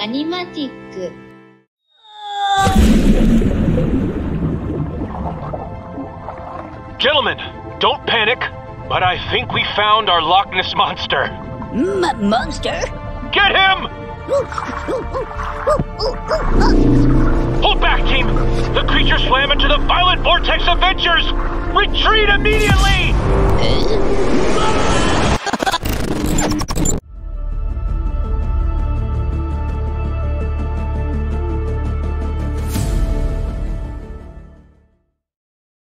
アニマティック。Gentlemen, don't panic, but I think we found our Loch Ness monster. M- monster? Get him! Hold back, team! The creature swam into the violent vortex of Ventures! Retreat immediately!